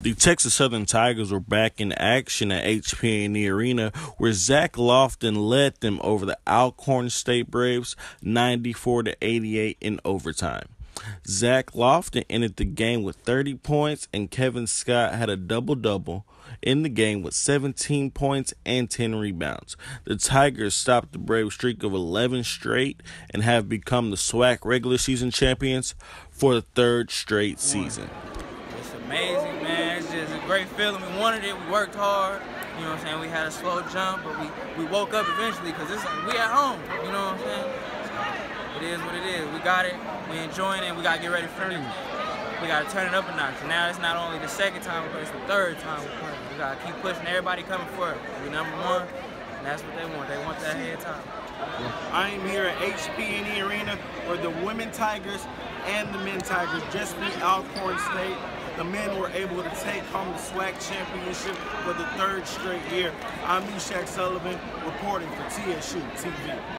The Texas Southern Tigers were back in action at HP&E Arena, where Zach Lofton led them over the Alcorn State Braves 94 to 88 in overtime. Zach Lofton ended the game with 30 points, and Kevin Scott had a double double in the game with 17 points and 10 rebounds. The Tigers stopped the Brave streak of 11 straight and have become the SWAC regular season champions for the third straight season. It's amazing, man. It's just a great feeling. We wanted it. We worked hard. You know what I'm saying? We had a slow jump, but we, we woke up eventually because we at home. You know what I'm saying? It is what it is. We got it. We enjoying it. We got to get ready for it. We got to turn it up a notch. Now it's not only the second time play, it's the third time we got to keep pushing. Everybody coming for it. We number one, and that's what they want. They want that head top. I am here at HP&E Arena where the women Tigers and the men Tigers just beat Alcorn State. The men were able to take home the SWAC championship for the third straight year. I'm Meshach Sullivan reporting for TSU TV.